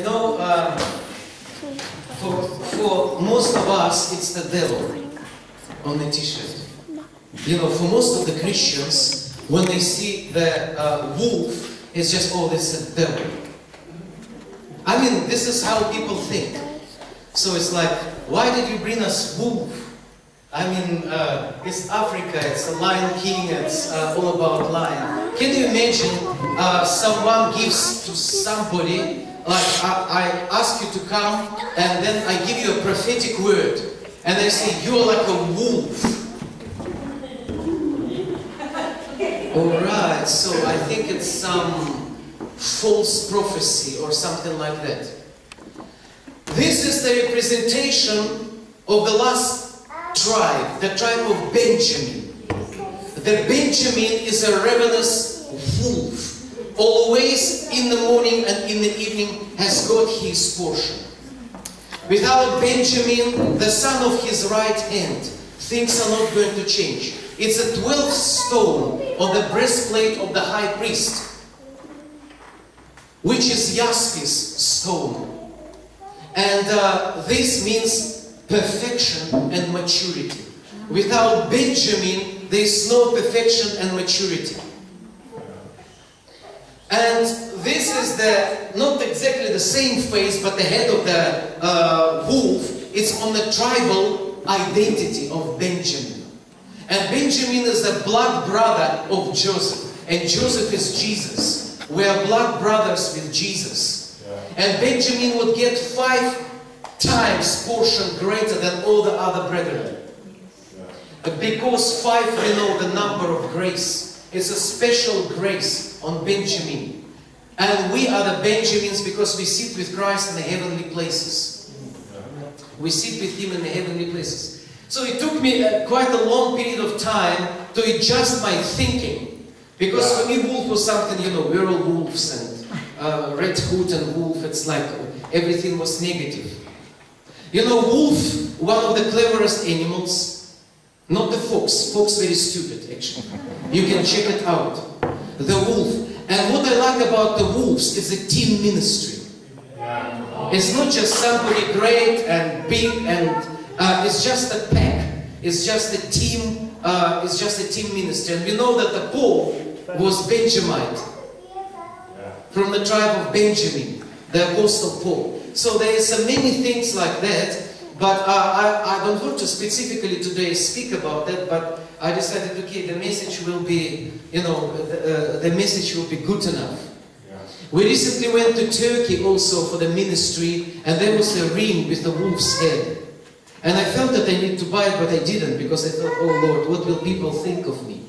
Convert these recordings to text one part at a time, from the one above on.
You know, um, for, for most of us, it's the devil on the t-shirt. You know, for most of the Christians, when they see the uh, wolf, it's just, oh, this is the devil. I mean, this is how people think. So it's like, why did you bring us wolf? I mean, uh, it's Africa, it's a Lion King, it's uh, all about lion. Can you imagine uh, someone gives to somebody, like I, I ask you to come, and then I give you a prophetic word, and they say, you're like a wolf. Alright, so I think it's some false prophecy or something like that. This is the representation of the last tribe, the tribe of Benjamin. The Benjamin is a ravenous wolf, always in the morning and in the evening has got his portion. Without Benjamin, the son of his right hand, things are not going to change. It's a 12th stone on the breastplate of the high priest, which is Jaspis stone. And uh, this means perfection and maturity. Without Benjamin, there is no perfection and maturity. And this is the, not exactly the same face, but the head of the uh, wolf. It's on the tribal identity of Benjamin. And Benjamin is the blood brother of Joseph. And Joseph is Jesus. We are blood brothers with Jesus. Yeah. And Benjamin would get five times portion greater than all the other brethren. Yeah. Because five, we know the number of grace. It's a special grace on Benjamin. And we are the Benjamins because we sit with Christ in the heavenly places. We sit with Him in the heavenly places. So it took me uh, quite a long period of time to adjust my thinking. Because for me, wolf was something, you know, we're all wolves and uh, red hood and wolf, it's like everything was negative. You know, wolf, one of the cleverest animals, not the fox. Fox very stupid, actually. You can check it out. The wolf. And what I like about the wolves is a team ministry. It's not just somebody great and big and uh, it's just a pack. It's just a team. Uh, it's just a team ministry. And we know that the Paul was Benjamite from the tribe of Benjamin, the Apostle Paul. So there is so many things like that. But uh, I, I don't want to specifically today speak about that, but I decided, okay, the message will be, you know, the, uh, the message will be good enough. We recently went to Turkey also for the ministry, and there was a ring with the wolf's head. And I felt that I need to buy it, but I didn't because I thought, oh Lord, what will people think of me?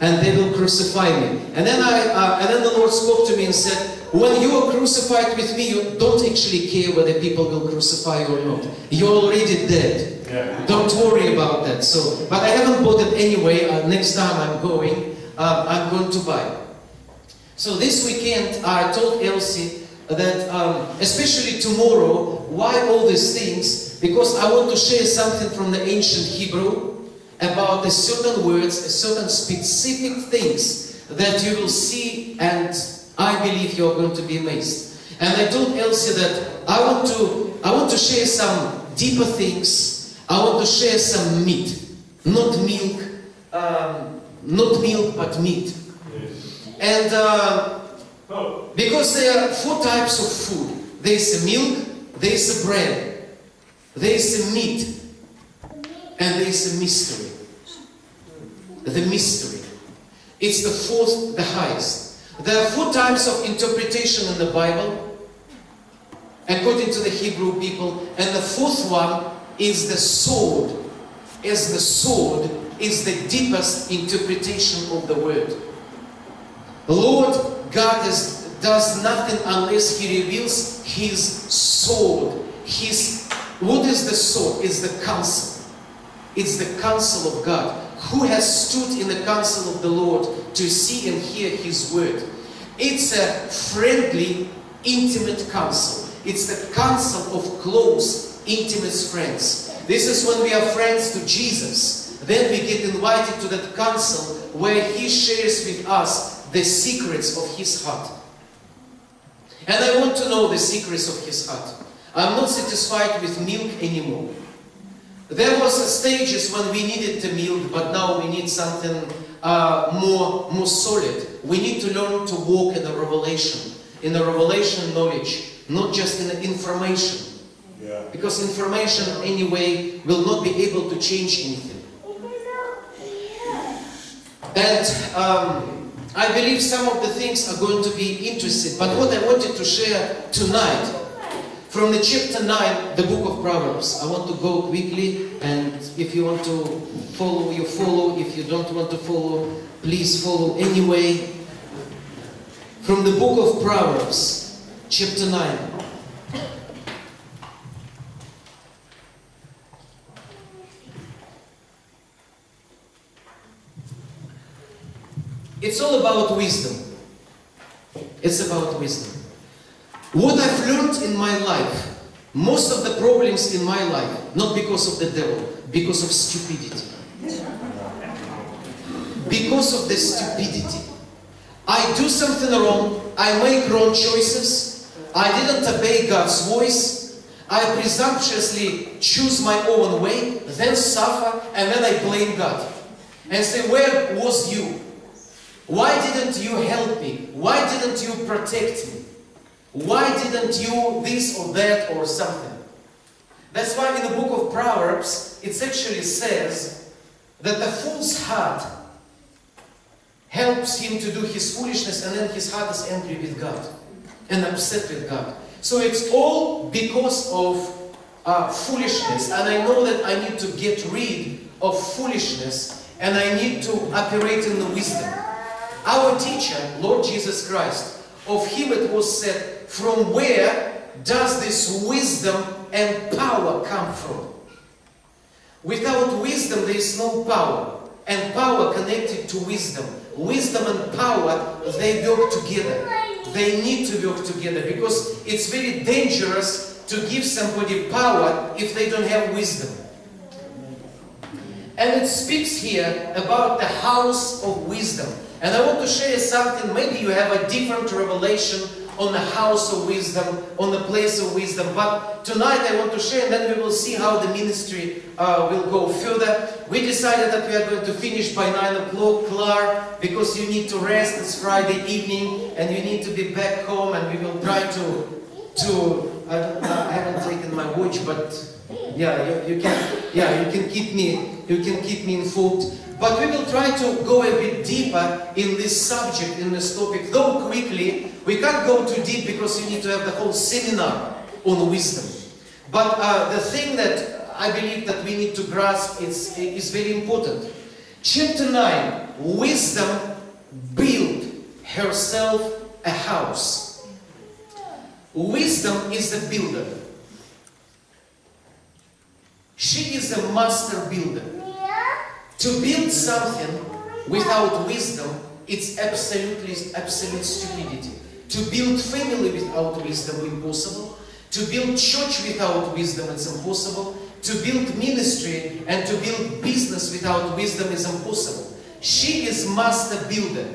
And they will crucify me. And then I, uh, and then the Lord spoke to me and said, when you are crucified with me, you don't actually care whether people will crucify you or not. You're already dead. Yeah. Don't worry about that. So, but I haven't bought it anyway. Uh, next time I'm going, uh, I'm going to buy. So this weekend, I told Elsie that, um, especially tomorrow, why all these things? Because I want to share something from the ancient Hebrew about a certain words, a certain specific things that you will see and I believe you are going to be amazed. And I told Elsie that I want to, I want to share some deeper things. I want to share some meat, not milk, um, not milk but meat. Yes. And uh, oh. because there are four types of food. There's a milk, there's a bread, there is a meat and there is a mystery. The mystery. It's the fourth, the highest. There are four types of interpretation in the Bible, according to the Hebrew people, and the fourth one is the sod, as the sod is the deepest interpretation of the word. Lord God is, does nothing unless He reveals His sod, His what is the sod? It's the counsel. It's the counsel of God. Who has stood in the counsel of the Lord to see and hear His word? It's a friendly, intimate counsel. It's the counsel of close, intimate friends. This is when we are friends to Jesus. Then we get invited to that counsel where He shares with us the secrets of His heart. And I want to know the secrets of his heart. I'm not satisfied with milk anymore. There was stages when we needed the milk, but now we need something uh, more, more solid. We need to learn to walk in the revelation, in the revelation knowledge, not just in the information. Yeah. Because information anyway will not be able to change anything. And um, I believe some of the things are going to be interesting. But what I wanted to share tonight from the chapter 9, the book of Proverbs. I want to go quickly, and if you want to follow, you follow. If you don't want to follow, please follow anyway. From the book of Proverbs, chapter 9. It's all about wisdom. It's about wisdom. What I've learned in my life, most of the problems in my life, not because of the devil, because of stupidity. Because of the stupidity. I do something wrong, I make wrong choices, I didn't obey God's voice, I presumptuously choose my own way, then suffer, and then I blame God. And say, Where was you? Why didn't you help me? Why didn't you protect me? Why didn't you this or that or something? That's why in the book of Proverbs it actually says that the fool's heart helps him to do his foolishness and then his heart is angry with God and upset with God. So it's all because of uh, foolishness and I know that I need to get rid of foolishness and I need to operate in the wisdom. Our teacher, Lord Jesus Christ, of him it was said, from where does this wisdom and power come from? Without wisdom there is no power, and power connected to wisdom. Wisdom and power, they work together. They need to work together because it's very dangerous to give somebody power if they don't have wisdom. And it speaks here about the house of wisdom. And I want to share something, maybe you have a different revelation on the house of wisdom, on the place of wisdom. But tonight I want to share, and then we will see how the ministry uh, will go further. We decided that we are going to finish by 9 o'clock, Clark, because you need to rest. It's Friday evening, and you need to be back home, and we will try to, to I, I haven't taken my watch, but yeah, you, you can, yeah, you can keep me, you can keep me informed. But we will try to go a bit deeper in this subject, in this topic. Though quickly, we can't go too deep because you need to have the whole seminar on wisdom. But uh, the thing that I believe that we need to grasp is, is very important. Chapter 9, wisdom built herself a house. Wisdom is the builder. She is a master builder. To build something without wisdom, it's absolutely absolute stupidity. To build family without wisdom, impossible. To build church without wisdom, it's impossible. To build ministry and to build business without wisdom is impossible. She is master builder.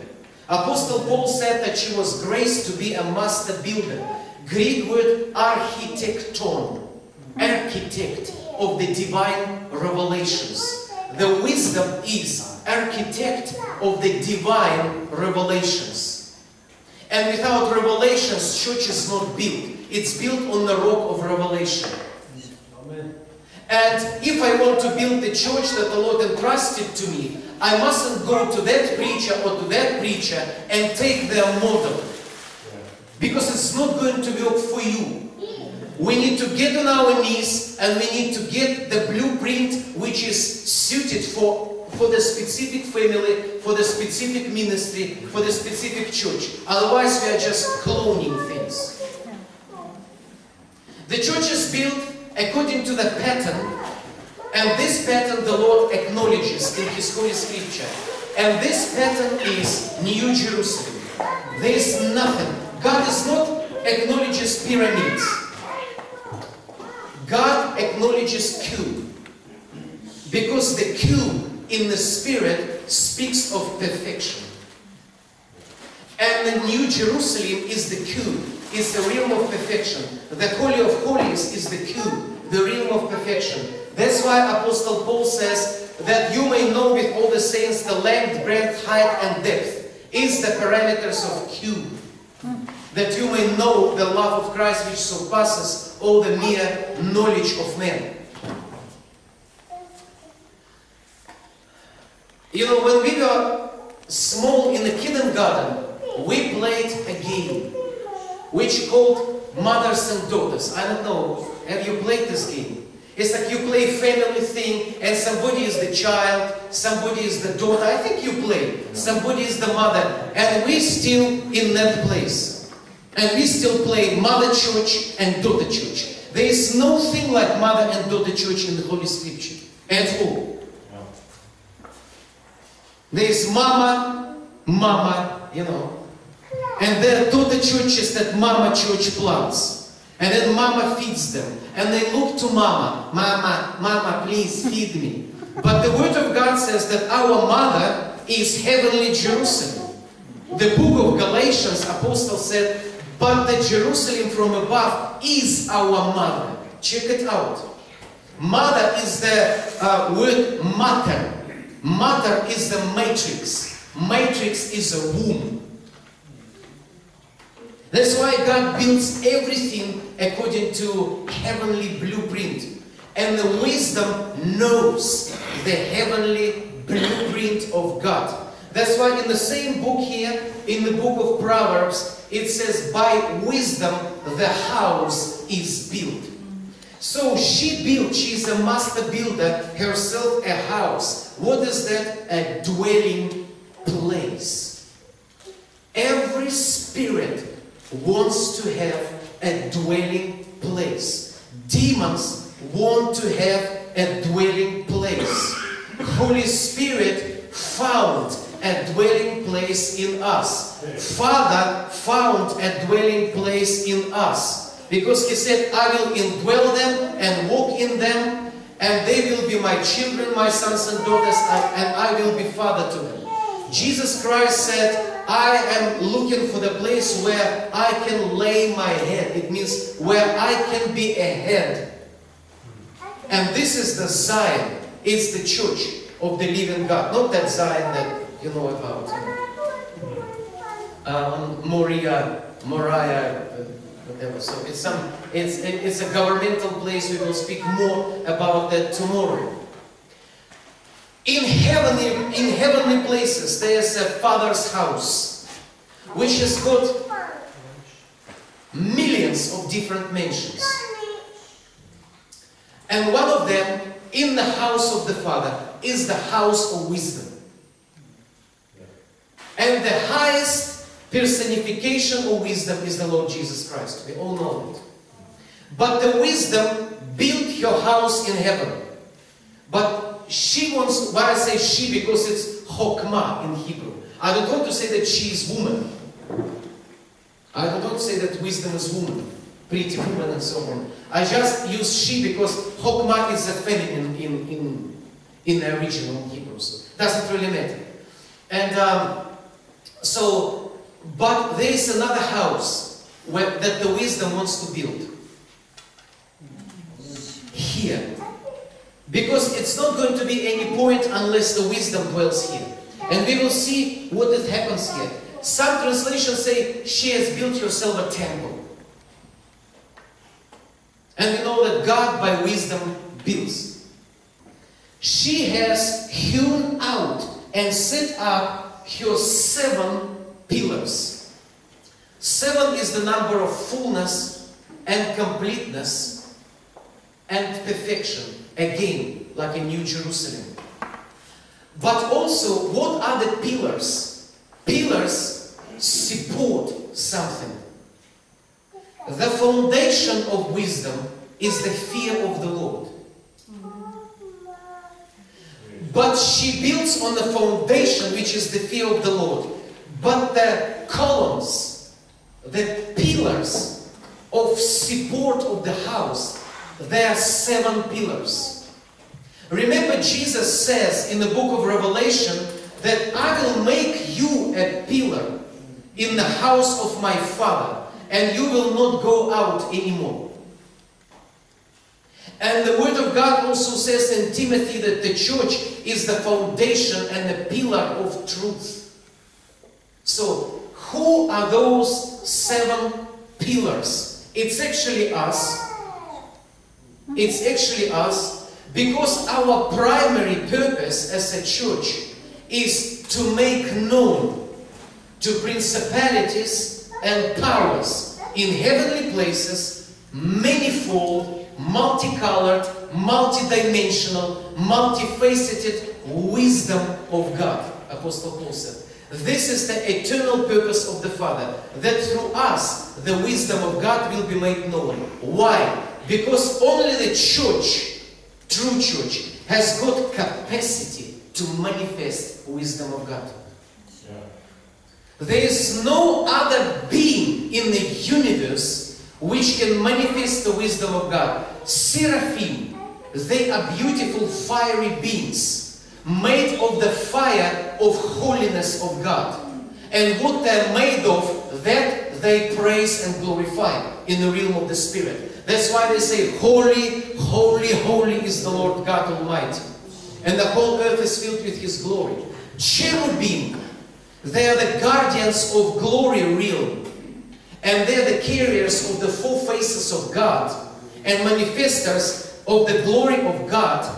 Apostle Paul said that she was graced to be a master builder. Greek word architecton, architect of the divine revelations. The wisdom is architect of the divine revelations. And without revelations, church is not built. It's built on the rock of revelation. Amen. And if I want to build the church that the Lord entrusted to me, I mustn't go to that preacher or to that preacher and take their model. Because it's not going to work for you. We need to get on our knees and we need to get the blueprint which is suited for, for the specific family, for the specific ministry, for the specific church. Otherwise, we are just cloning things. The church is built according to the pattern, and this pattern the Lord acknowledges in His Holy Scripture. And this pattern is New Jerusalem. There is nothing. God does not acknowledges pyramids. God acknowledges cube. Because the cube in the spirit speaks of perfection. And the New Jerusalem is the cube. is the realm of perfection. The Holy of Holies is the cube, the realm of perfection. That's why Apostle Paul says that you may know with all the saints the length, breadth, height, and depth is the parameters of cube. That you may know the love of Christ which surpasses all the mere knowledge of men. You know, when we were small in the kindergarten, we played a game which called Mothers and Daughters. I don't know, have you played this game? It's like you play family thing and somebody is the child, somebody is the daughter. I think you play. Somebody is the mother. And we still in that place. And we still play mother church and daughter church. There is no thing like mother and daughter church in the Holy Scripture at all. There is mama, mama, you know. And there are daughter churches that mama church plants. And then mama feeds them. And they look to mama, mama, mama, please feed me. But the word of God says that our mother is heavenly Jerusalem. The book of Galatians, Apostle said, but the Jerusalem from above is our mother. Check it out. Mother is the uh, word matter. Matter is the matrix. Matrix is a womb. That's why God builds everything according to heavenly blueprint. And the wisdom knows the heavenly blueprint of God. That's why in the same book here, in the book of Proverbs, it says, by wisdom the house is built. So she built, she's a master builder, herself a house. What is that? A dwelling place. Every spirit wants to have a dwelling place. Demons want to have a dwelling place. Holy Spirit found a dwelling place in us. Father found a dwelling place in us. Because he said, I will indwell them and walk in them, and they will be my children, my sons and daughters, and I will be father to them. Jesus Christ said, I am looking for the place where I can lay my head. It means where I can be a head. And this is the Zion. It's the church of the living God. Not that Zion that you know about. Um, Moriah, Moriah, whatever. So it's some, it's it's a governmental place. We will speak more about that tomorrow. In heavenly, in heavenly places, there's a Father's house, which has got millions of different mansions. And one of them, in the house of the Father, is the house of wisdom. And the highest personification of wisdom is the Lord Jesus Christ. We all know it. But the wisdom built her house in heaven. But she wants, why I say she, because it's chokmah in Hebrew. I don't want to say that she is woman. I don't want to say that wisdom is woman, pretty woman and so on. I just use she because chokmah is a feminine in, in, in the original Hebrew, so it doesn't really matter. And um, so, but there is another house where, that the wisdom wants to build. Here. Because it's not going to be any point unless the wisdom dwells here. And we will see what it happens here. Some translations say she has built herself a temple. And we know that God by wisdom builds. She has hewn out and set up her seven pillars. Seven is the number of fullness and completeness and perfection. Again, like in New Jerusalem. But also, what are the pillars? Pillars support something. The foundation of wisdom is the fear of the Lord. But she builds on the foundation which is the fear of the Lord. But the columns, the pillars of support of the house, there are seven pillars. Remember, Jesus says in the book of Revelation that I will make you a pillar in the house of my Father, and you will not go out anymore. And the Word of God also says in Timothy that the church is the foundation and the pillar of truth. So, who are those seven pillars? It's actually us. It's actually us because our primary purpose as a church is to make known to principalities and powers in heavenly places manifold, multicolored, multidimensional, multifaceted wisdom of God, Apostle Paul said. This is the eternal purpose of the Father, that through us the wisdom of God will be made known. Why? Because only the church, true church, has got capacity to manifest wisdom of God. There is no other being in the universe which can manifest the wisdom of God. Seraphim, they are beautiful fiery beings made of the fire of holiness of God. And what they're made of, that they praise and glorify in the realm of the Spirit. That's why they say, Holy, holy, holy is the Lord God Almighty. And the whole earth is filled with His glory. Cherubim, they are the guardians of glory realm. And they are the carriers of the four faces of God and manifestors of the glory of God.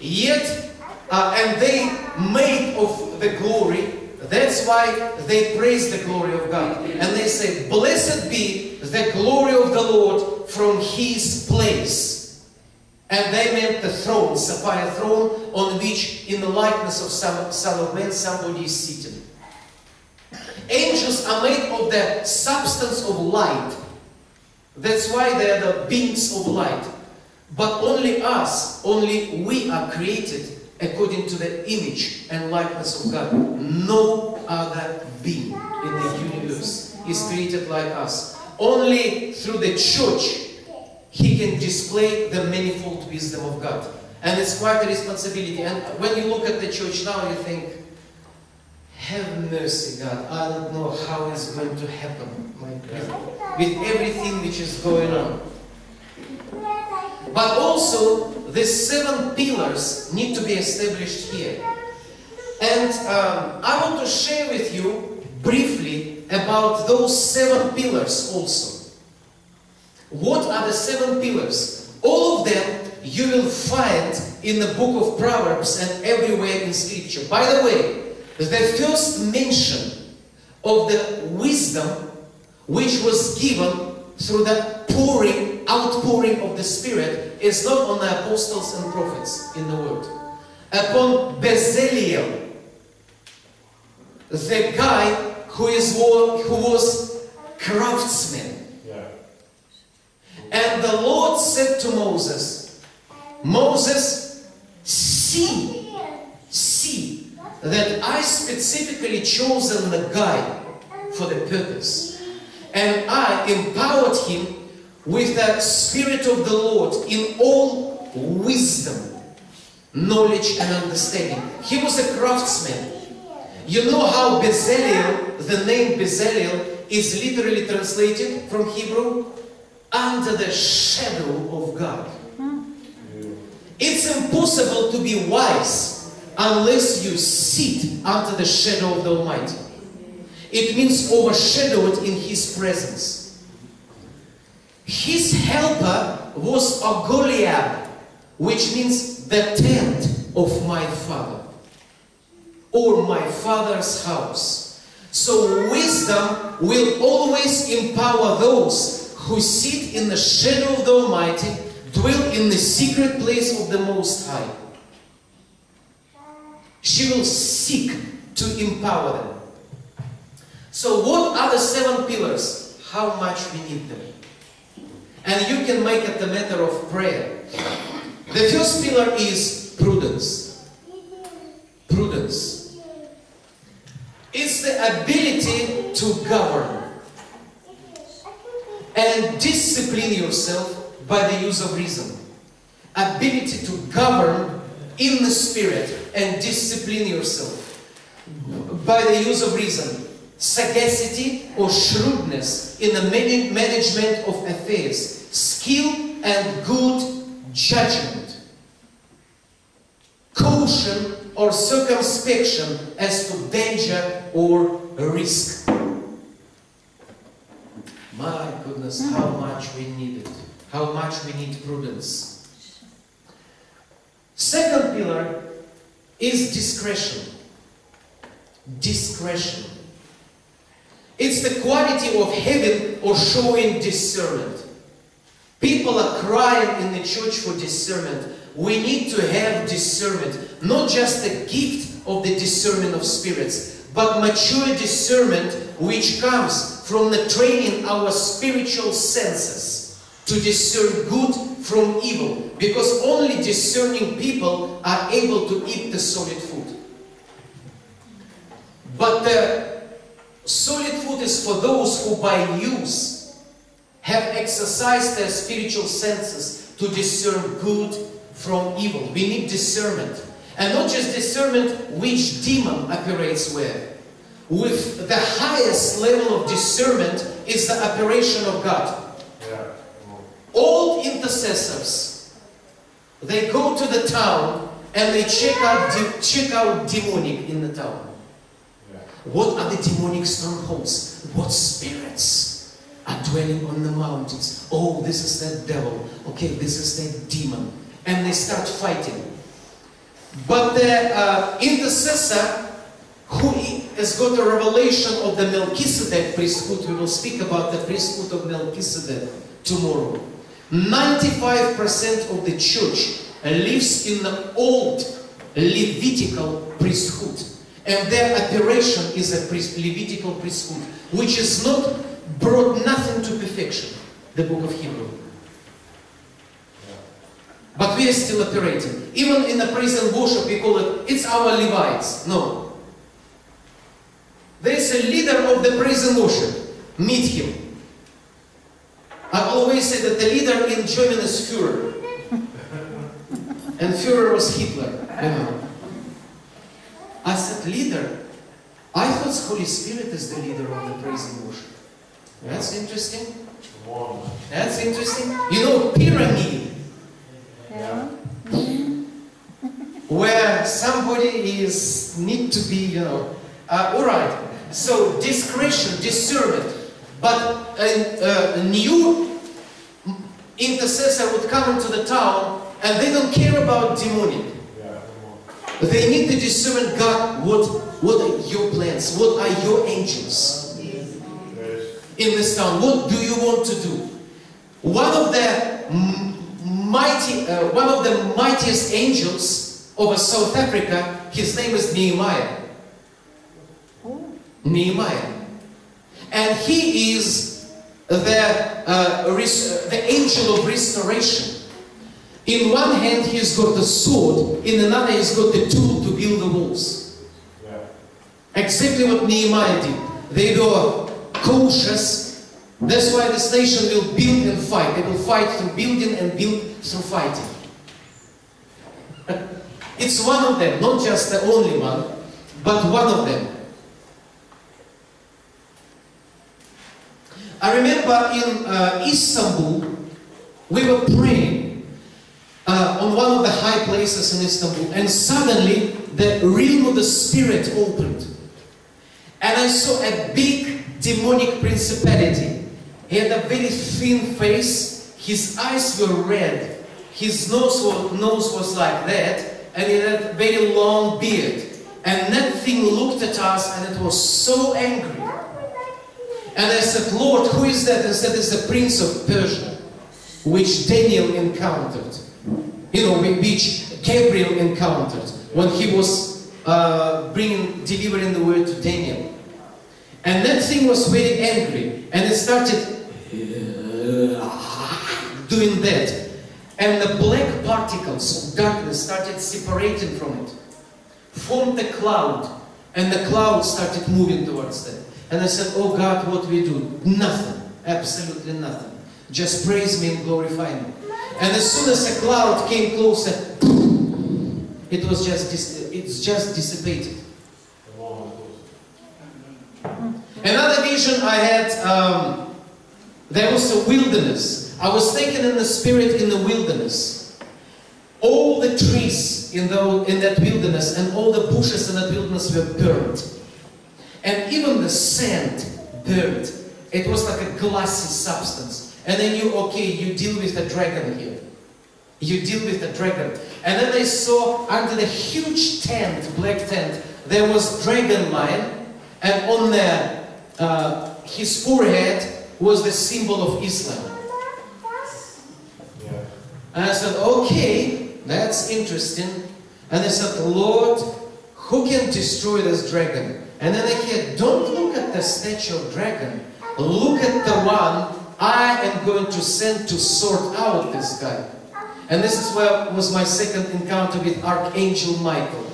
Yet, uh, and they made of the glory. That's why they praise the glory of God. And they say, Blessed be the glory of the Lord from His place. And they meant the throne, sapphire throne, on which, in the likeness of Man, somebody is seated. Angels are made of the substance of light. That's why they are the beings of light. But only us, only we are created according to the image and likeness of God. No other being in the universe is created like us. Only through the church he can display the manifold wisdom of God. And it's quite a responsibility. And when you look at the church now, you think, have mercy, God. I don't know how it's going to happen, my God, with everything which is going on. But also, the seven pillars need to be established here. And um, I want to share with you briefly about those seven pillars also. What are the seven pillars? All of them you will find in the book of Proverbs and everywhere in Scripture. By the way, the first mention of the wisdom which was given through the pouring, outpouring of the Spirit is not on the apostles and prophets in the world. Upon Bezalel, the guy who, is, who was craftsman. Yeah. And the Lord said to Moses, Moses, see, see that I specifically chosen the guy for the purpose. And I empowered him with the Spirit of the Lord in all wisdom, knowledge and understanding. He was a craftsman. You know how Bezalel, the name Bezalel, is literally translated from Hebrew? Under the shadow of God. Hmm. It's impossible to be wise unless you sit under the shadow of the Almighty. It means overshadowed in His presence. His helper was Ogoliab, which means the tent of my father, or my father's house. So wisdom will always empower those who sit in the shadow of the Almighty, dwell in the secret place of the Most High. She will seek to empower them. So what are the seven pillars? How much we need them. And you can make it a matter of prayer. The first pillar is prudence. Prudence. It's the ability to govern and discipline yourself by the use of reason. Ability to govern in the spirit and discipline yourself by the use of reason. sagacity or shrewdness in the management of affairs, skill and good judgment, caution or circumspection as to danger or risk. My goodness, how mm. much we need it. How much we need prudence. Second pillar is discretion. Discretion. It's the quality of having or showing discernment. People are crying in the church for discernment. We need to have discernment, not just the gift of the discernment of spirits, but mature discernment which comes from the training our spiritual senses to discern good from evil. Because only discerning people are able to eat the solid food. But the solid food is for those who by use have exercised their spiritual senses to discern good from evil. We need discernment. And not just discernment which demon operates where. With the highest level of discernment is the operation of God. All intercessors, they go to the town and they check out, check out demonic in the town. What are the demonic strongholds? What spirits are dwelling on the mountains? Oh, this is that devil. Okay, this is that demon. And they start fighting. But the uh, intercessor who has got a revelation of the Melchizedek priesthood, we will speak about the priesthood of Melchizedek tomorrow. 95% of the church lives in the old Levitical priesthood. And their operation is a Levitical priesthood, which is not brought nothing to perfection, the book of Hebrew. But we are still operating. Even in the praise and worship, we call it, it's our Levites. No. There is a leader of the praise and worship. Meet him. I always say that the leader in Germany is Führer. and Führer was Hitler. You know. I said, leader. I thought Holy Spirit is the leader of the praise and worship. That's interesting. That's interesting. You know, pyramid. Yeah. Where somebody is need to be, you know. Uh, all right. So discretion, discernment. But a, a new intercessor would come into the town and they don't care about demonic. They need to discern God, what, what are your plans? What are your angels in this town? What do you want to do? One of the mighty, uh, one of the mightiest angels over South Africa, his name is Nehemiah. Nehemiah. And he is the, uh, the angel of restoration. In one hand he's got the sword, in another he's got the tool to build the walls. Yeah. Exactly what Nehemiah did. They were cautious. That's why this nation will build and fight. They will fight through building and build through fighting. it's one of them, not just the only one, but one of them. I remember in uh, Istanbul, we were praying uh, on one of the high places in Istanbul, and suddenly the realm of the spirit opened. And I saw a big demonic principality. He had a very thin face, his eyes were red, his nose was, nose was like that, and he had a very long beard. And that thing looked at us and it was so angry. And I said, Lord, who is that? And said, it's the prince of Persia, which Daniel encountered. You know, which Gabriel encountered when he was uh, bringing, delivering the word to Daniel. And that thing was very angry, and it started uh, doing that. And the black particles of darkness started separating from it, formed a cloud, and the cloud started moving towards them. And I said, Oh God, what we do? Nothing. Absolutely nothing. Just praise me and glorify me. And as soon as a cloud came closer, it was just it's just dissipated. Another vision I had, um, there was a wilderness. I was taken in the spirit in the wilderness. All the trees in, the, in that wilderness and all the bushes in that wilderness were burnt. And even the sand burned. It was like a glassy substance. And they knew, okay, you deal with a dragon here. You deal with a dragon. And then they saw under the huge tent, black tent, there was dragon lion. And on the, uh, his forehead was the symbol of Islam. And I said, okay, that's interesting. And I said, Lord, who can destroy this dragon? And then I hear, don't look at the statue of dragon. Look at the one I am going to send to sort out this guy. And this is where was my second encounter with Archangel Michael.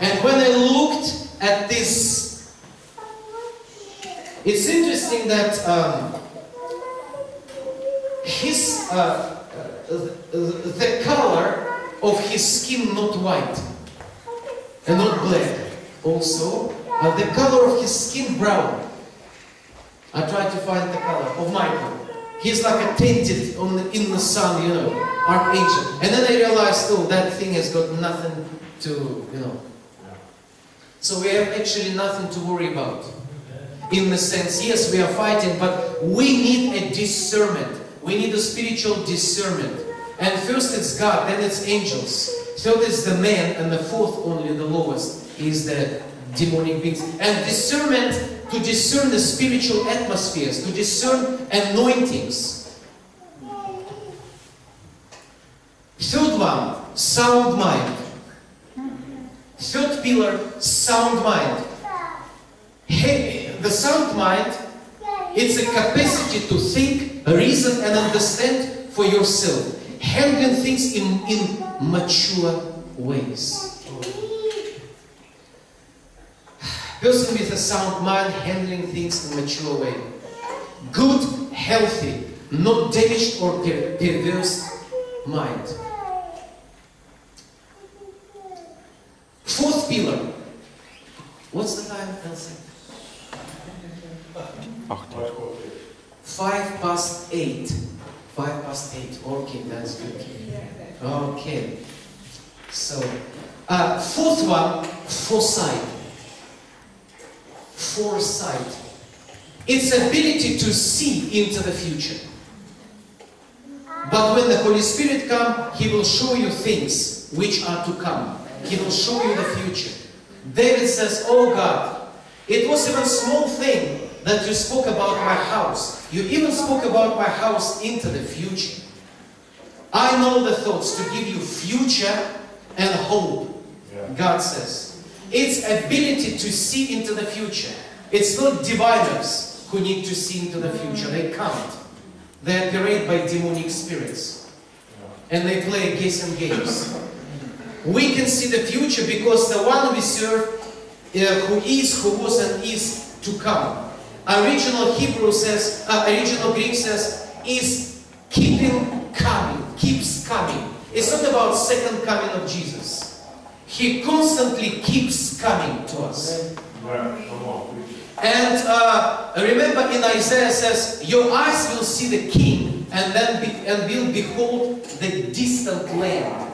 And when I looked at this, it's interesting that um, his uh, uh, the color of his skin not white and not black. Also, uh, the color of his skin brown. I tried to find the color of Michael. He's like a tainted on the, in the sun, you know, archangel. And then I realized, oh, that thing has got nothing to, you know. So we have actually nothing to worry about. In the sense, yes, we are fighting, but we need a discernment. We need a spiritual discernment. And first it's God, then it's angels. Third is the man, and the fourth, only the lowest, is the demonic beings. And discernment to discern the spiritual atmospheres, to discern anointings. Third one, sound mind. Third pillar, sound mind. Hey, the sound mind, it's a capacity to think, reason, and understand for yourself. Handling things in, in mature ways. Person with a sound mind handling things in a mature way. Good, healthy, not damaged or per perverse mind. Fourth pillar. What's the time, Elsie? Five past eight. Five past eight. Okay, that's good. Okay. So, uh, fourth one, foresight. Foresight. It's ability to see into the future. But when the Holy Spirit comes, He will show you things which are to come. He will show you the future. David says, Oh God, it was even a small thing that you spoke about my house. You even spoke about my house into the future. I know the thoughts to give you future and hope, yeah. God says. It's ability to see into the future. It's not diviners who need to see into the future. They can't. They are operate by demonic spirits. And they play guessing games. We can see the future because the one we serve, uh, who is, who was, and is to come. Original Hebrew says, uh, original Greek says, is keeping coming, keeps coming. It's not about second coming of Jesus. He constantly keeps coming to us. And uh, remember in Isaiah says, your eyes will see the king and then be, and will behold the distant land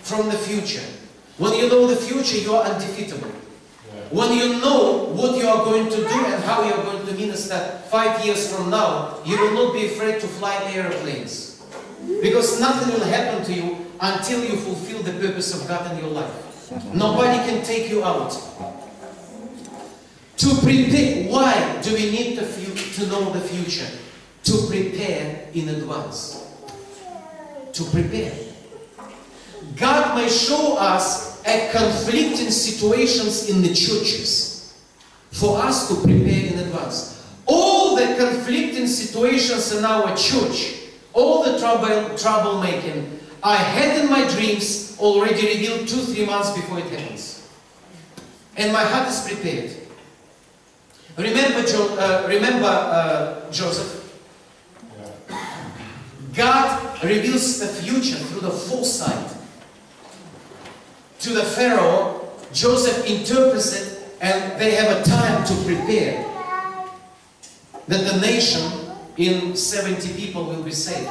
from the future. When you know the future, you are undefeatable. When you know what you are going to do and how you are going to minister five years from now, you will not be afraid to fly airplanes. Because nothing will happen to you until you fulfill the purpose of God in your life. Nobody can take you out. To prepare, why do we need to, to know the future? To prepare in advance. To prepare. God may show us a conflicting situations in the churches for us to prepare in advance. All the conflicting situations in our church, all the trouble, troublemaking, I had in my dreams already revealed two, three months before it happens. And my heart is prepared. Remember, jo uh, remember uh, Joseph? God reveals the future through the foresight to the Pharaoh, Joseph interprets it and they have a time to prepare that the nation in 70 people will be saved.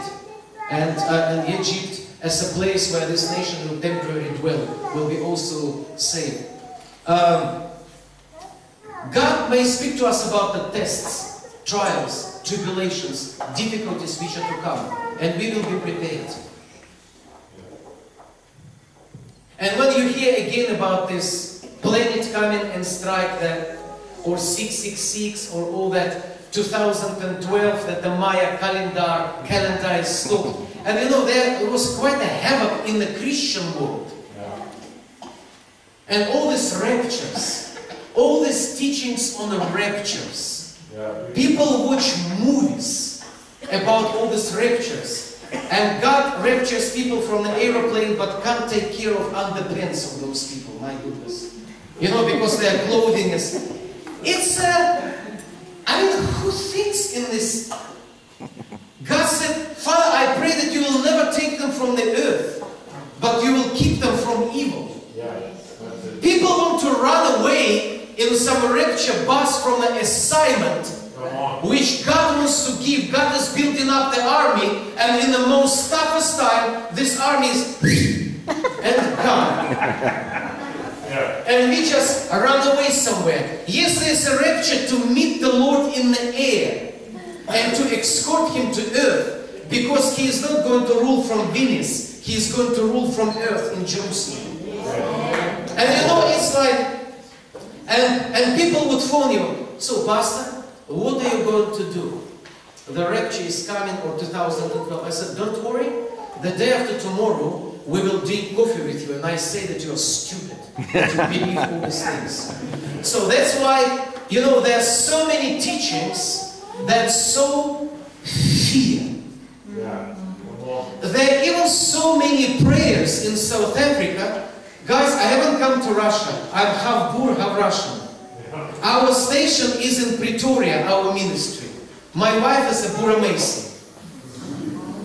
And, uh, and Egypt, as a place where this nation will temporarily dwell, will be also saved. Um, God may speak to us about the tests, trials, tribulations, difficulties which are to come, and we will be prepared. And when you hear again about this planet coming and strike that, or 666, or all that 2012 that the Maya calendar calendar is stopped, and you know there was quite a havoc in the Christian world, and all these raptures, all these teachings on the raptures. People watch movies about all these raptures. And God raptures people from the aeroplane but can't take care of underpants of those people. My goodness. You know, because their clothing is... It's a... I mean, who thinks in this? God said, Father, I pray that you will never take them from the earth, but you will keep them from evil. People want to run away in some rapture bus from the assignment which God wants to give. God is building up the army, and in the most toughest time, this army is and gone. And we just run away somewhere. Yes, there's a rapture to meet the Lord in the air and to escort him to earth because he is not going to rule from Venice, he is going to rule from earth in Jerusalem. And you know, it's like, and, and people would phone you, so, Pastor, what are you going to do? The rapture is coming or 2012. I said, don't worry. The day after tomorrow, we will drink coffee with you and I say that you are stupid to believe all these things. So that's why, you know, there are so many teachings that sow fear. There are even so many prayers in South Africa. Guys, I haven't come to Russia. I'm half Boer, half Russian. Our station is in Pretoria, our ministry. My wife is a Boeremeisie.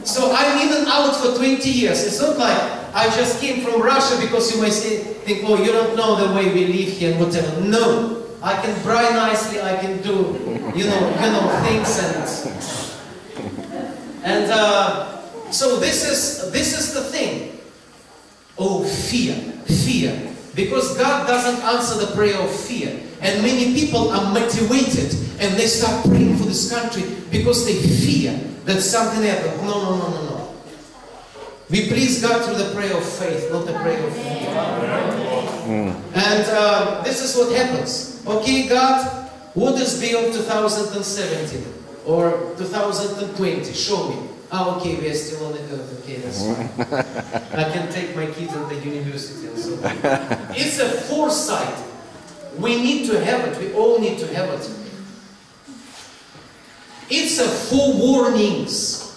So I'm and out for 20 years. It's not like I just came from Russia because you might say, think, oh, you don't know the way we live here and whatever. No. I can braai nicely, I can do, you know, you know, things and... And uh, so this is, this is the thing. Oh, fear, fear. Because God doesn't answer the prayer of fear. And many people are motivated and they start praying for this country because they fear that something happens. No, no, no, no, no. We please God through the prayer of faith, not the prayer of fear. And uh, this is what happens. Okay, God, what is beyond 2017 or 2020? Show me. Ah, okay, we are still on the earth. Okay, that's fine. I can take my kids to the university and so on. It's a foresight. We need to have it. We all need to have it. It's a forewarnings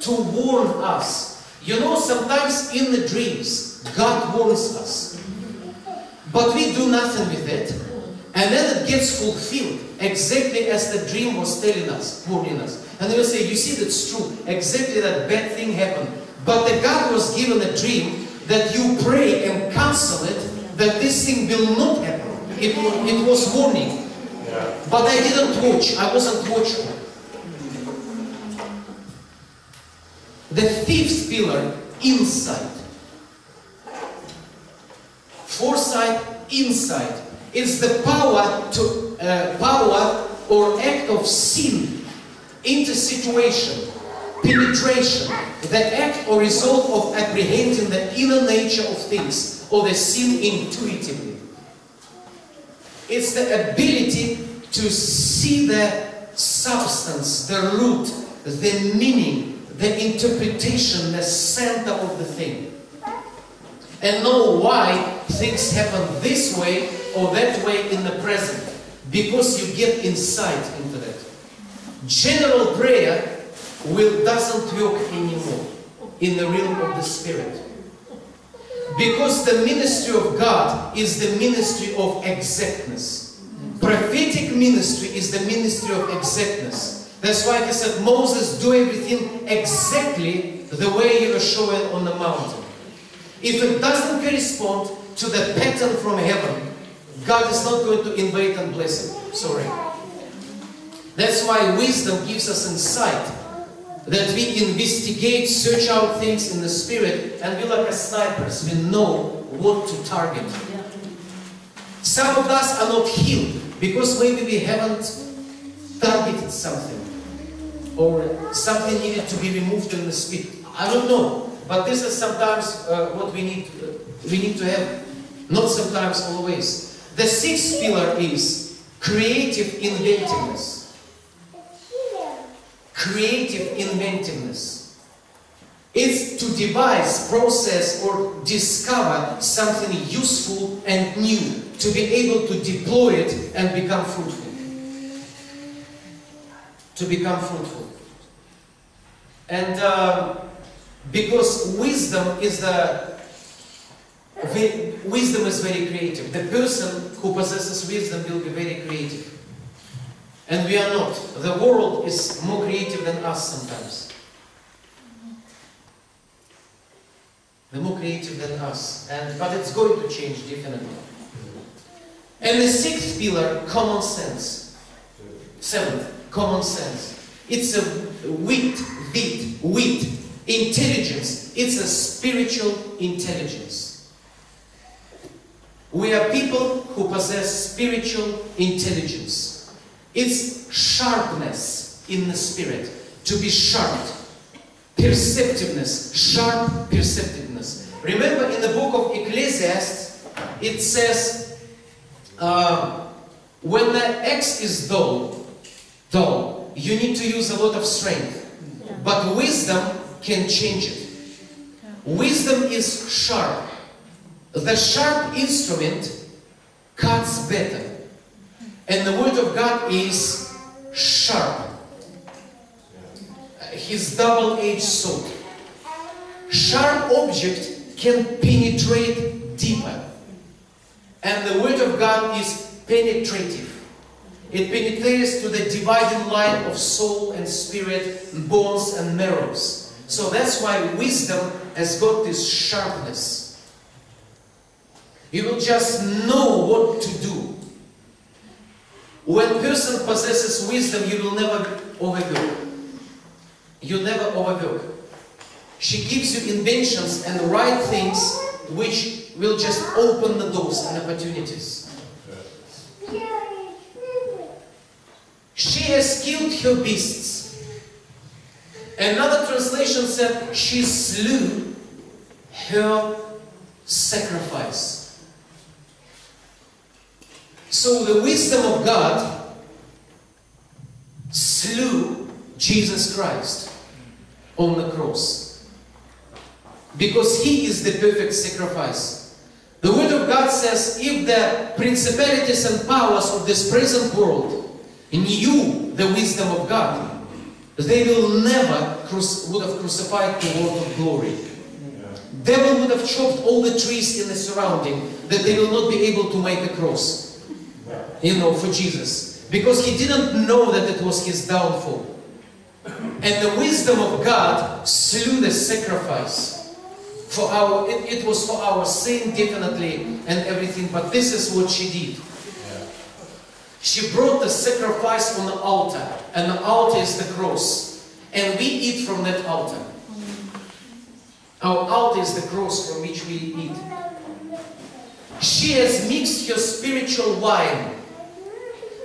to warn us. You know, sometimes in the dreams, God warns us. But we do nothing with it. And then it gets fulfilled exactly as the dream was telling us, warning us. And they will say, you see, that's true. Exactly that bad thing happened. But the God was given a dream that you pray and cancel it, that this thing will not happen. It, it was warning. Yeah. But I didn't watch. I wasn't watchful. The fifth pillar, insight. Foresight, insight. It's the power to uh, power or act of sin into situation, penetration, the act or result of apprehending the inner nature of things or the sin intuitively. It's the ability to see the substance, the root, the meaning, the interpretation, the center of the thing. And know why things happen this way or that way in the present. Because you get insight into that. General prayer will, doesn't work anymore in the realm of the Spirit. Because the ministry of God is the ministry of exactness. Prophetic ministry is the ministry of exactness. That's why I said, Moses, do everything exactly the way you are showing on the mountain. If it doesn't correspond to the pattern from heaven, God is not going to invade and bless it. Sorry. That's why wisdom gives us insight that we investigate, search out things in the spirit, and we're like a snipers, we know what to target. Some of us are not healed because maybe we haven't targeted something or something needed to be removed in the spirit. I don't know, but this is sometimes uh, what we need. Uh, we need to have, not sometimes, always. The sixth pillar is creative inventiveness creative inventiveness. It's to devise, process, or discover something useful and new, to be able to deploy it and become fruitful. To become fruitful. And uh, because wisdom is the wisdom is very creative. The person who possesses wisdom will be very creative. And we are not. The world is more creative than us sometimes. They're more creative than us. And, but it's going to change, definitely. And the sixth pillar, common sense. Seventh, common sense. It's a wit, wit, wit, intelligence. It's a spiritual intelligence. We are people who possess spiritual intelligence. It's sharpness in the spirit. To be sharp. Perceptiveness. Sharp perceptiveness. Remember in the book of Ecclesiastes, it says, uh, when the axe is dull, dull, you need to use a lot of strength. But wisdom can change it. Wisdom is sharp. The sharp instrument cuts better. And the word of God is sharp. His double-edged sword. Sharp object can penetrate deeper. And the word of God is penetrative. It penetrates to the dividing line of soul and spirit, bones and marrows. So that's why wisdom has got this sharpness. You will just know what to do. When person possesses wisdom, you will never overwork. You never overwork. She gives you inventions and right things which will just open the doors and opportunities. She has killed her beasts. Another translation said she slew her sacrifice. So the wisdom of God slew Jesus Christ on the cross. Because he is the perfect sacrifice. The word of God says, if the principalities and powers of this present world knew the wisdom of God, they will never would have crucified the Lord of glory. Devil would have chopped all the trees in the surrounding that they will not be able to make a cross you know, for Jesus. Because he didn't know that it was his downfall. And the wisdom of God slew the sacrifice. For our, it, it was for our sin definitely and everything, but this is what she did. She brought the sacrifice on the altar, and the altar is the cross. And we eat from that altar. Our altar is the cross from which we eat. She has mixed your spiritual wine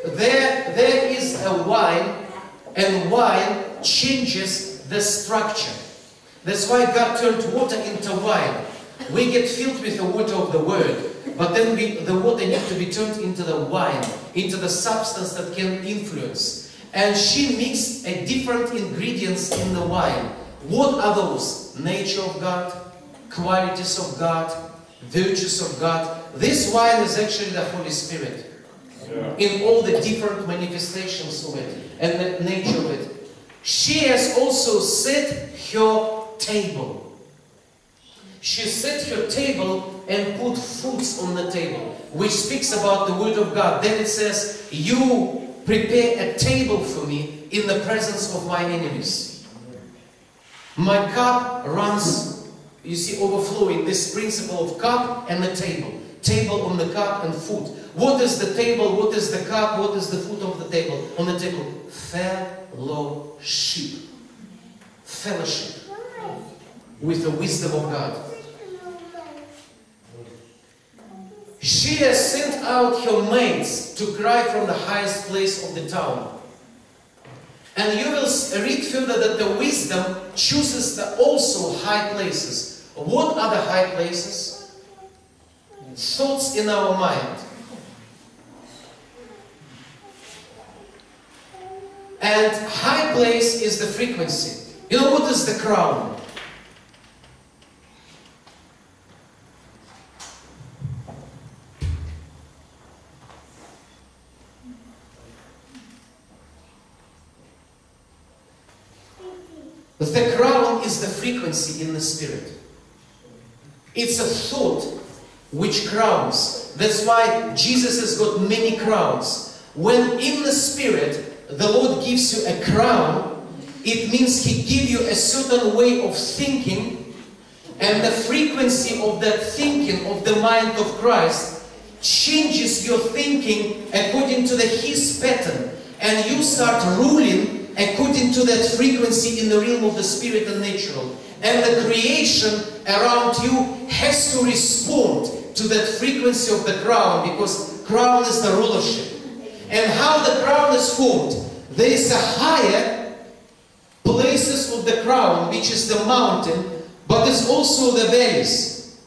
there, there is a wine, and wine changes the structure. That's why God turned water into wine. We get filled with the water of the Word, but then we, the water needs to be turned into the wine, into the substance that can influence. And she mixed a different ingredients in the wine. What are those? Nature of God, qualities of God, virtues of God. This wine is actually the Holy Spirit in all the different manifestations of it and the nature of it. She has also set her table. She set her table and put foods on the table, which speaks about the word of God. Then it says, you prepare a table for me in the presence of my enemies. My cup runs, you see, overflowing this principle of cup and the table. Table on the cup and food What is the table? What is the cup? What is the food of the table? On the table, fellowship. Fellowship with the wisdom of God. She has sent out her maids to cry from the highest place of the town. And you will read further that the wisdom chooses the also high places. What are the high places? Thoughts in our mind. And high place is the frequency. You know what is the crown? The crown is the frequency in the spirit. It's a thought which crowns. That's why Jesus has got many crowns. When in the spirit the Lord gives you a crown, it means He gives you a certain way of thinking, and the frequency of that thinking of the mind of Christ changes your thinking according to the His pattern, and you start ruling according to that frequency in the realm of the spirit and natural. And the creation around you has to respond to that frequency of the crown because crown is the rulership. And how the crown is formed, there is a higher places of the crown, which is the mountain, but there's also the valleys.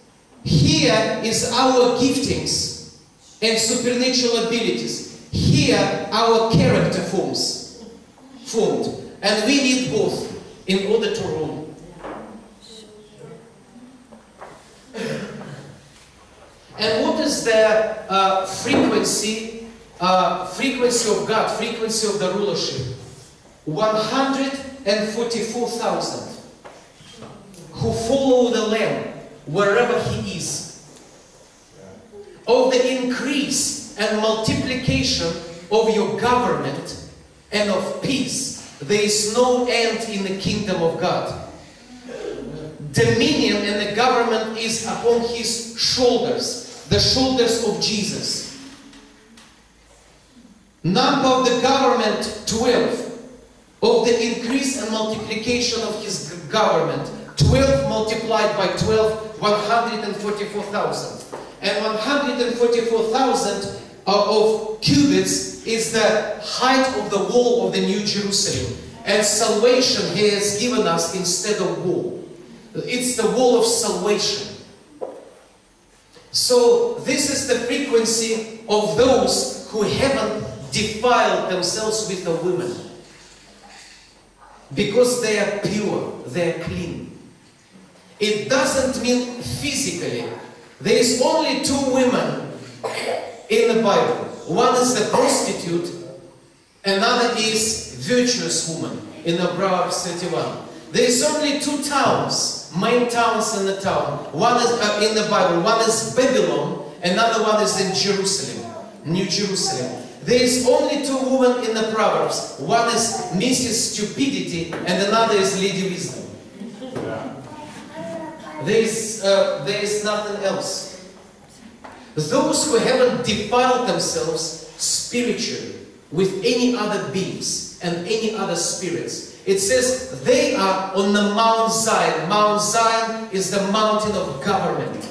Here is our giftings and supernatural abilities. Here our character forms formed. And we need both in order to rule. And what is the uh, frequency, uh, frequency of God, frequency of the rulership? 144,000 who follow the Lamb wherever He is. Of the increase and multiplication of your government and of peace. There is no end in the kingdom of God. Dominion and the government is upon his shoulders, the shoulders of Jesus. Number of the government 12. Of the increase and multiplication of his government, 12 multiplied by 12, 144,000. And 144,000 uh, of cubits is the height of the wall of the New Jerusalem. And salvation He has given us instead of wall. It's the wall of salvation. So this is the frequency of those who haven't defiled themselves with a woman. Because they are pure, they are clean. It doesn't mean physically. There is only two women in the Bible. One is the prostitute, another is virtuous woman in the Proverbs 31. There is only two towns, main towns in the town. One is uh, in the Bible. One is Babylon, another one is in Jerusalem, New Jerusalem. There is only two women in the Proverbs. One is Mrs. Stupidity and another is Lady Wisdom. There is, uh, there is nothing else. Those who haven't defiled themselves spiritually with any other beings and any other spirits. It says they are on the Mount Zion. Mount Zion is the mountain of government.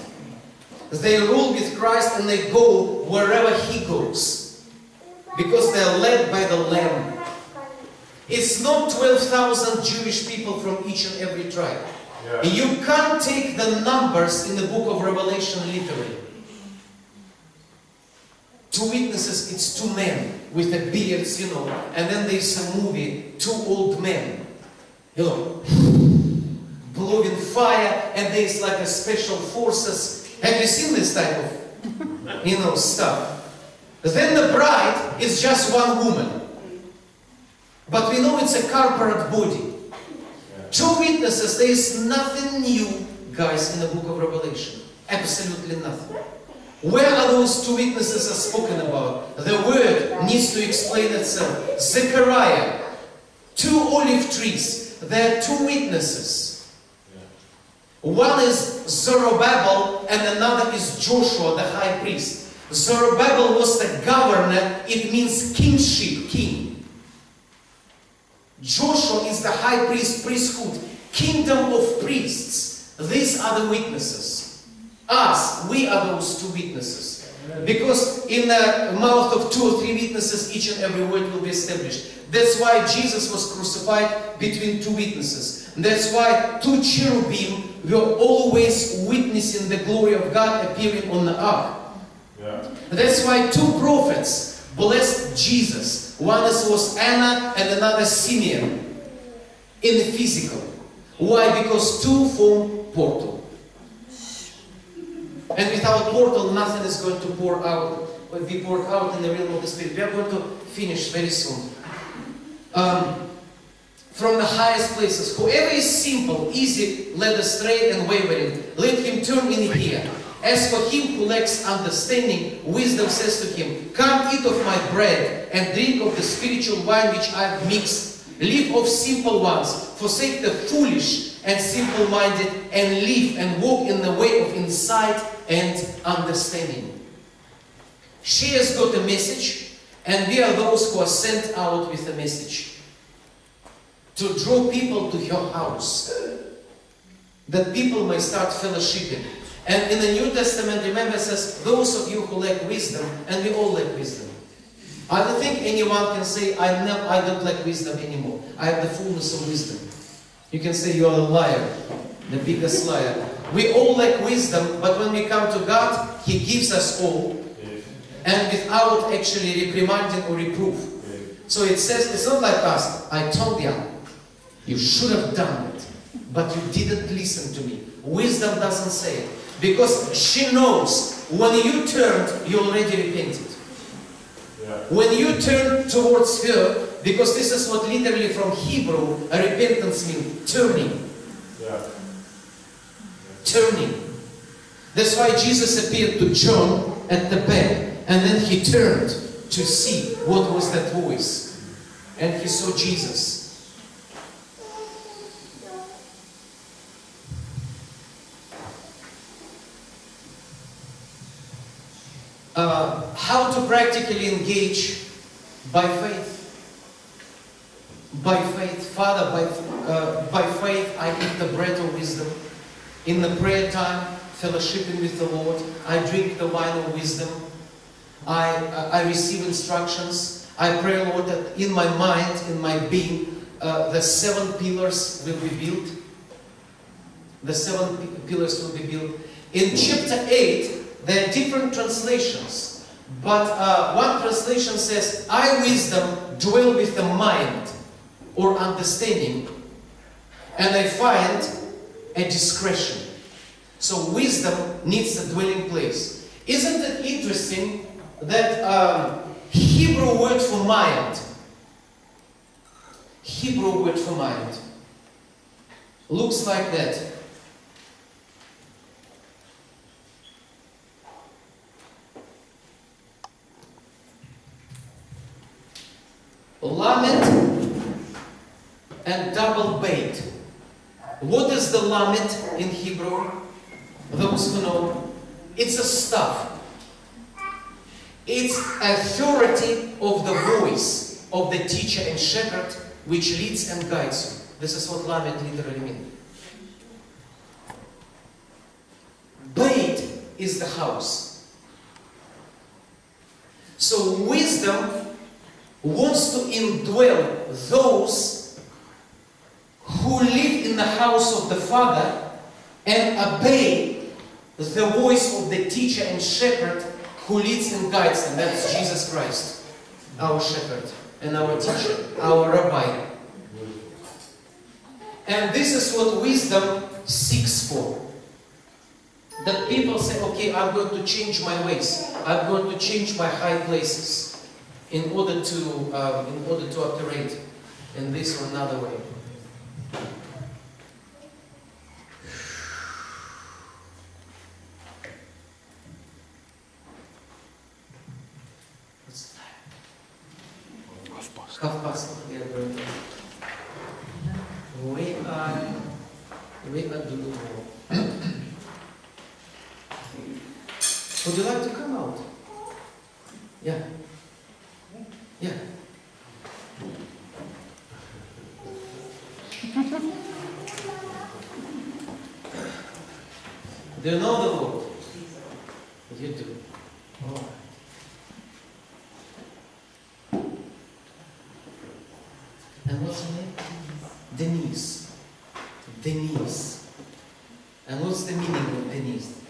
They rule with Christ and they go wherever He goes. Because they are led by the Lamb. It's not 12,000 Jewish people from each and every tribe. Yeah. You can't take the numbers in the book of Revelation literally. Two witnesses, it's two men with the beards, you know, and then there's a movie, two old men, you know, blowing fire, and there's like a special forces. Have you seen this type of, you know, stuff? Then the bride is just one woman. But we know it's a corporate body. Two witnesses, there is nothing new, guys, in the book of Revelation. Absolutely nothing. Where are those two witnesses are spoken about? The word needs to explain itself. Zechariah, two olive trees. There are two witnesses. One is Zerubbabel and another is Joshua, the high priest. Zerubbabel was the governor, it means kingship, king. Joshua is the high priest, priesthood, kingdom of priests. These are the witnesses. Us, we are those two witnesses. Because in the mouth of two or three witnesses, each and every word will be established. That's why Jesus was crucified between two witnesses. That's why two cherubim were always witnessing the glory of God appearing on the ark. Yeah. That's why two prophets blessed Jesus. One was Anna and another Simeon in the physical. Why? Because two form portal. And without portal, nothing is going to pour out, be poured out in the realm of the Spirit. We are going to finish very soon. Um, from the highest places, whoever is simple, easy, led astray, and wavering, let him turn in here. As for him who lacks understanding, wisdom says to him, Come eat of my bread and drink of the spiritual wine which I have mixed. Live of simple ones, forsake the foolish and simple-minded, and live and walk in the way of insight and understanding. She has got a message, and we are those who are sent out with a message to draw people to her house, that people may start fellowshipping. And in the New Testament, remember, it says, Those of you who lack wisdom, and we all lack wisdom. I don't think anyone can say, I, never, I don't lack wisdom anymore. I have the fullness of wisdom. You can say you are a liar, the biggest liar. We all lack wisdom, but when we come to God, He gives us all, and without actually reprimanding or reproof. So it says, it's not like us. I told you, you should have done it, but you didn't listen to me. Wisdom doesn't say it. Because she knows when you turned, you already repented. When you turn towards her, because this is what literally from Hebrew a repentance means turning. Yeah. Turning. That's why Jesus appeared to John at the bed, and then he turned to see what was that voice. And he saw Jesus. Uh, how to practically engage by faith. By faith, Father, by, uh, by faith I eat the bread of wisdom. In the prayer time, fellowshipping with the Lord, I drink the wine of wisdom. I, I receive instructions. I pray, Lord, that in my mind, in my being, uh, the seven pillars will be built. The seven pillars will be built. In chapter 8, there are different translations. But uh, one translation says, I, wisdom, dwell with the mind or understanding, and I find a discretion. So wisdom needs a dwelling place. Isn't it interesting that um, Hebrew word for mind, Hebrew word for mind, looks like that. Lamet and double bait. What is the lamet in Hebrew? Those who know, it's a staff. It's authority of the voice of the teacher and shepherd which leads and guides you. This is what lamet literally means. Bait is the house. So wisdom wants to indwell those who live in the house of the Father and obey the voice of the teacher and shepherd who leads and guides them. That's Jesus Christ, our shepherd and our teacher, our rabbi. And this is what wisdom seeks for. That people say, okay, I'm going to change my ways. I'm going to change my high places in order to, um, in order to operate in this or another way. And what's her name? Denise. Denise. And what's the meaning of Denise?